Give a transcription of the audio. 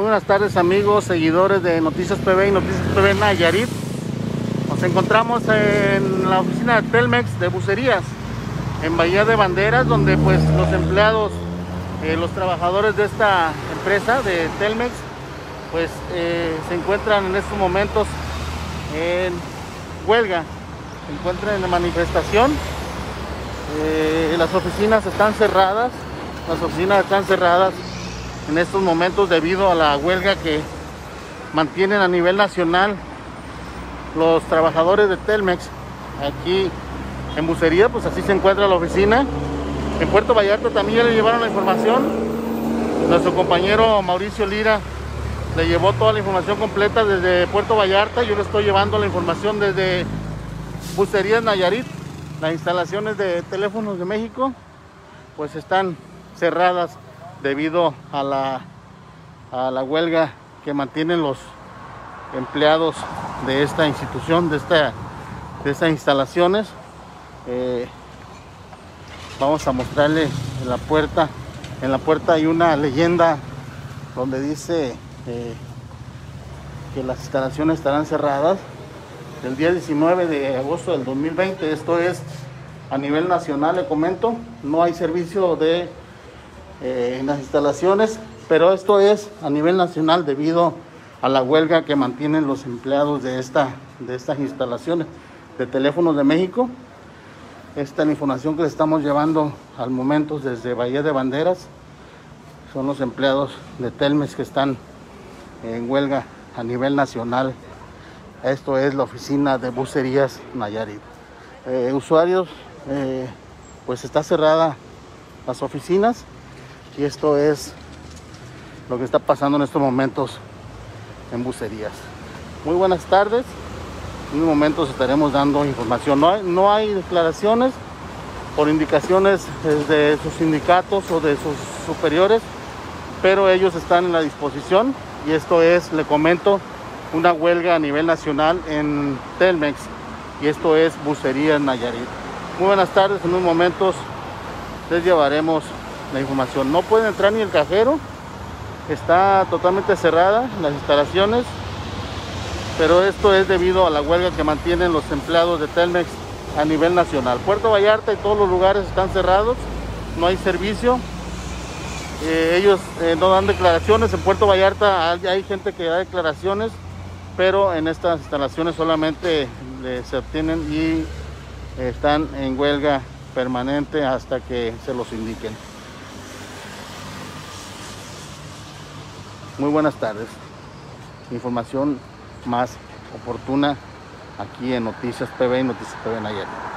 Muy buenas tardes amigos, seguidores de Noticias PB y Noticias PB Nayarit. Nos encontramos en la oficina de Telmex de Bucerías, en Bahía de Banderas, donde pues los empleados, eh, los trabajadores de esta empresa de Telmex, pues eh, se encuentran en estos momentos en huelga, se encuentran en manifestación. Eh, las oficinas están cerradas, las oficinas están cerradas en estos momentos debido a la huelga que mantienen a nivel nacional los trabajadores de Telmex aquí en Bucería, pues así se encuentra la oficina. En Puerto Vallarta también ya le llevaron la información. Nuestro compañero Mauricio Lira le llevó toda la información completa desde Puerto Vallarta. Yo le estoy llevando la información desde Bucería Nayarit. Las instalaciones de teléfonos de México pues están cerradas debido a la, a la huelga que mantienen los empleados de esta institución, de, esta, de estas instalaciones. Eh, vamos a mostrarle en la puerta. En la puerta hay una leyenda donde dice eh, que las instalaciones estarán cerradas el día 19 de agosto del 2020. Esto es a nivel nacional, le comento. No hay servicio de eh, en las instalaciones, pero esto es a nivel nacional debido a la huelga que mantienen los empleados de, esta, de estas instalaciones de teléfonos de México. Esta información que le estamos llevando al momento desde Bahía de Banderas. Son los empleados de Telmes que están en huelga a nivel nacional. Esto es la oficina de bucerías Nayarit. Eh, usuarios, eh, pues está cerrada las oficinas y esto es lo que está pasando en estos momentos en bucerías. Muy buenas tardes. En unos momentos estaremos dando información. No hay, declaraciones por indicaciones de sus sindicatos o de sus superiores, pero ellos están en la disposición y esto es, le comento, una huelga a nivel nacional en Telmex y esto es Bucería Nayarit. Muy buenas tardes, en unos momentos les llevaremos la información. No puede entrar ni el cajero, está totalmente cerrada las instalaciones, pero esto es debido a la huelga que mantienen los empleados de Telmex a nivel nacional. Puerto Vallarta y todos los lugares están cerrados, no hay servicio. Eh, ellos eh, no dan declaraciones, en Puerto Vallarta hay, hay, gente que da declaraciones, pero en estas instalaciones solamente se obtienen y están en huelga permanente hasta que se los indiquen. Muy buenas tardes. Información más oportuna aquí en Noticias PB y Noticias PB Nayarit.